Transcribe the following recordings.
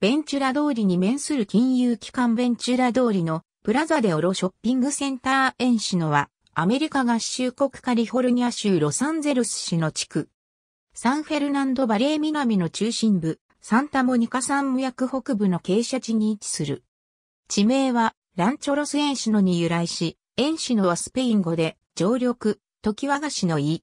ベンチュラ通りに面する金融機関ベンチュラ通りのプラザデオロショッピングセンターエンシノはアメリカ合衆国カリフォルニア州ロサンゼルス市の地区。サンフェルナンドバレー南の中心部、サンタモニカ山無役北部の傾斜地に位置する。地名はランチョロスエンシノに由来し、エンシノはスペイン語で常緑、時和菓子の意。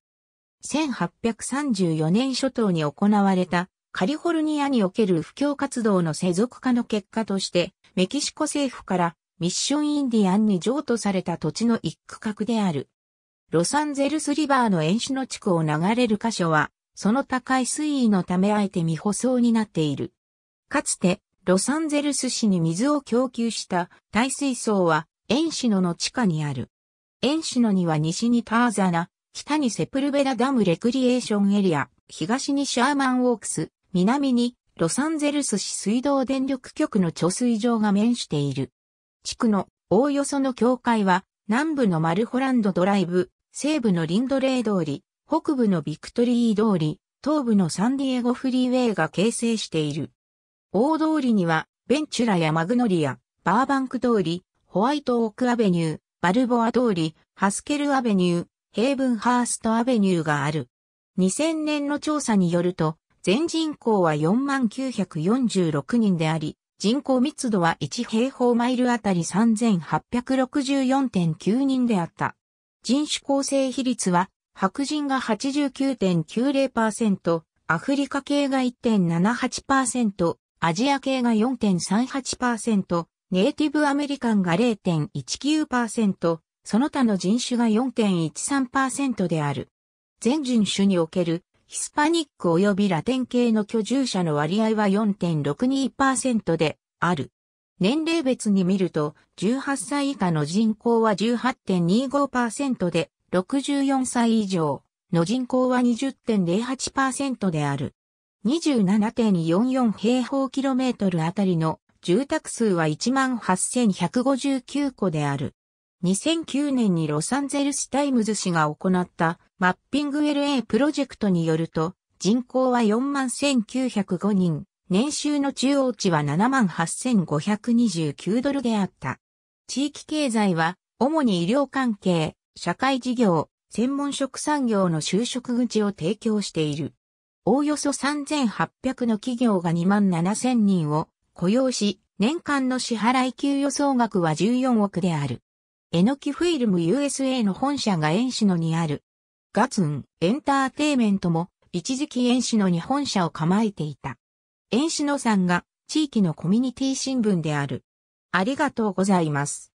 1834年初頭に行われたカリフォルニアにおける布教活動の世俗化の結果として、メキシコ政府からミッションインディアンに譲渡された土地の一区画である。ロサンゼルスリバーの塩種の地区を流れる箇所は、その高い水位のためあえて未舗装になっている。かつて、ロサンゼルス市に水を供給した耐水槽は、エンシノの地下にある。エンシノには西にターザナ、北にセプルベラダムレクリエーションエリア、東にシャーマンウォークス、南にロサンゼルス市水道電力局の貯水場が面している。地区のおおよその境界は南部のマルホランドドライブ、西部のリンドレー通り、北部のビクトリー通り、東部のサンディエゴフリーウェイが形成している。大通りにはベンチュラやマグノリア、バーバンク通り、ホワイトオークアベニュー、バルボア通り、ハスケルアベニュー、ヘイブンハーストアベニューがある。2000年の調査によると、全人口は4946人であり、人口密度は1平方マイルあたり3864.9人であった。人種構成比率は、白人が89.90%、アフリカ系が1.78%、アジア系が4.38%、ネイティブアメリカンが0.19%、その他の人種が4.13%である。全人種におけるヒスパニック及びラテン系の居住者の割合は4.62%である。年齢別に見ると、18歳以下の人口は18.25%で、64歳以上の人口は20.08%である。27.44平方キロメートルあたりの住宅数は18,159戸である。2009年にロサンゼルスタイムズ紙が行ったマッピング LA プロジェクトによると人口は41,905人、年収の中央値は78,529ドルであった。地域経済は主に医療関係、社会事業、専門職産業の就職口を提供している。おおよそ3,800の企業が2万7,000人を雇用し、年間の支払い給与総額は14億である。エノキフィルム USA の本社がエンシノにある。ガツンエンターテイメントも一時期エンシノに本社を構えていた。エンシノさんが地域のコミュニティ新聞である。ありがとうございます。